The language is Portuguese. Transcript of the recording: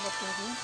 água por mim.